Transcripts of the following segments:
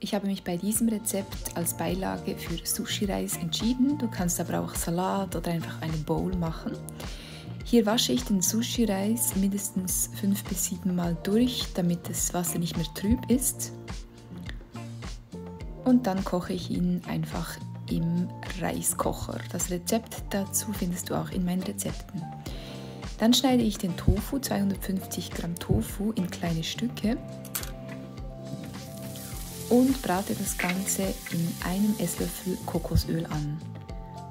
Ich habe mich bei diesem Rezept als Beilage für Sushi-Reis entschieden. Du kannst aber auch Salat oder einfach eine Bowl machen. Hier wasche ich den Sushi-Reis mindestens fünf bis sieben Mal durch, damit das Wasser nicht mehr trüb ist. Und dann koche ich ihn einfach im Reiskocher. Das Rezept dazu findest du auch in meinen Rezepten. Dann schneide ich den Tofu, 250 Gramm Tofu, in kleine Stücke und brate das Ganze in einem Esslöffel Kokosöl an.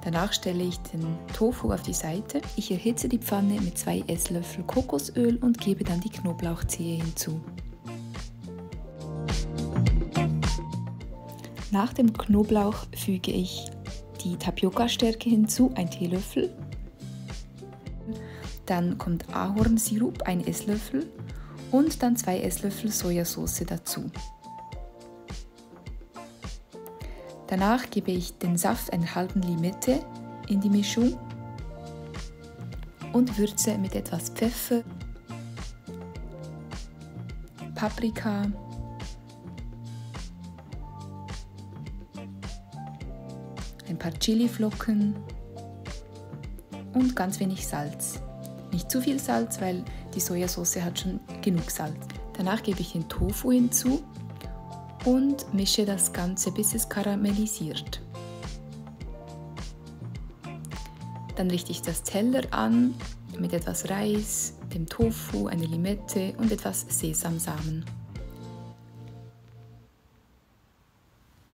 Danach stelle ich den Tofu auf die Seite. Ich erhitze die Pfanne mit zwei Esslöffel Kokosöl und gebe dann die Knoblauchzehe hinzu. Nach dem Knoblauch füge ich die Tapioca-Stärke hinzu, ein Teelöffel. Dann kommt Ahornsirup, ein Esslöffel und dann zwei Esslöffel Sojasauce dazu. Danach gebe ich den Saft einer halben Limette in die Mischung und würze mit etwas Pfeffer, Paprika, ein paar Chiliflocken und ganz wenig Salz. Nicht zu viel Salz, weil die Sojasauce hat schon genug Salz. Danach gebe ich den Tofu hinzu und mische das Ganze, bis es karamellisiert. Dann richte ich das Teller an mit etwas Reis, dem Tofu, einer Limette und etwas Sesamsamen.